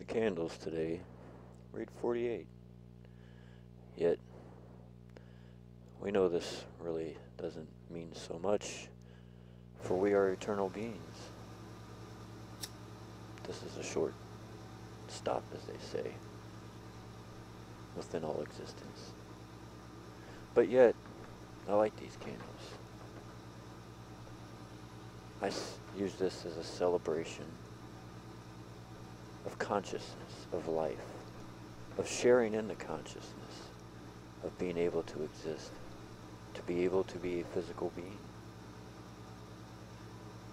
the candles today read 48. Yet, we know this really doesn't mean so much, for we are eternal beings. This is a short stop, as they say, within all existence. But yet, I like these candles. I s- use this as a celebration of consciousness, of life, of sharing in the consciousness, of being able to exist, to be able to be a physical being,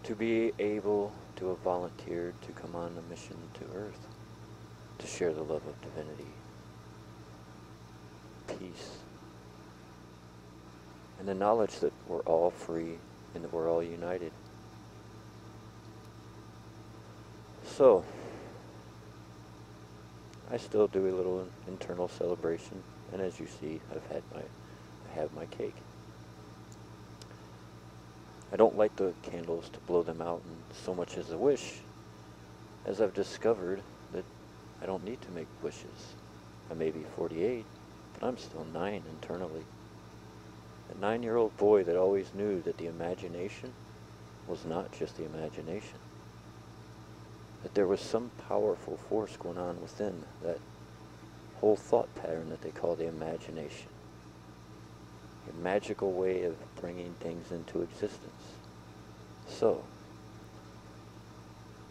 to be able to have volunteered to come on a mission to Earth, to share the love of divinity, peace, and the knowledge that we're all free and that we're all united. So, I still do a little internal celebration, and as you see, I've had my, I have my cake. I don't light the candles to blow them out and so much as a wish, as I've discovered that I don't need to make wishes. I may be 48, but I'm still nine internally. A nine-year-old boy that always knew that the imagination was not just the imagination. That there was some powerful force going on within that whole thought pattern that they call the imagination. A magical way of bringing things into existence. So,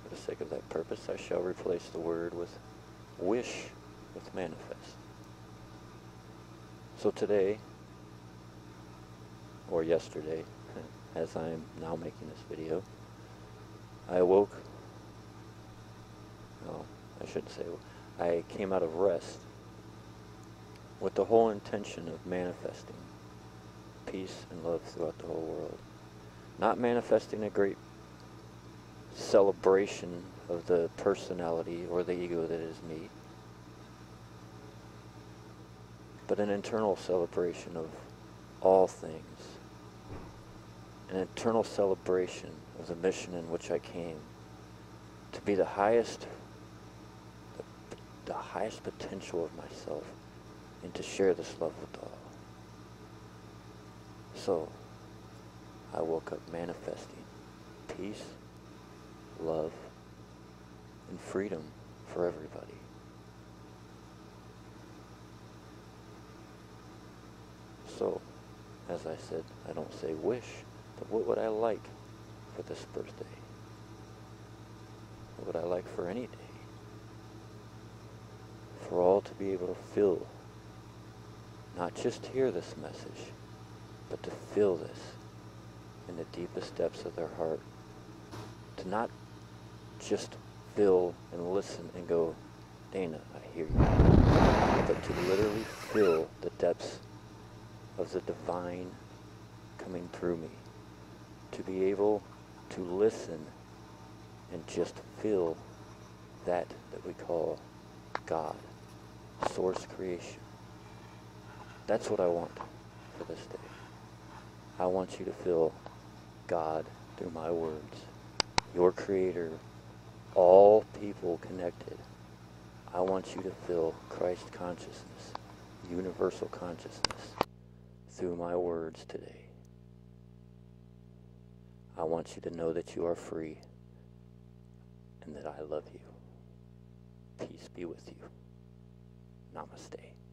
for the sake of that purpose, I shall replace the word with wish with manifest. So today, or yesterday, as I am now making this video, I awoke, I shouldn't say, I came out of rest with the whole intention of manifesting peace and love throughout the whole world. Not manifesting a great celebration of the personality or the ego that is me, but an internal celebration of all things. An eternal celebration of the mission in which I came to be the highest, the highest potential of myself and to share this love with all. So, I woke up manifesting peace, love, and freedom for everybody. So, as I said, I don't say wish, but what would I like for this birthday? What would I like for any day? For all to be able to feel, not just hear this message, but to feel this in the deepest depths of their heart. To not just feel and listen and go, Dana, I hear you. But to literally feel the depths of the divine coming through me. To be able to listen and just feel that that we call God, source creation. That's what I want for this day. I want you to feel God through my words, your creator, all people connected. I want you to feel Christ consciousness, universal consciousness through my words today. I want you to know that you are free and that I love you. Peace be with you. Namaste.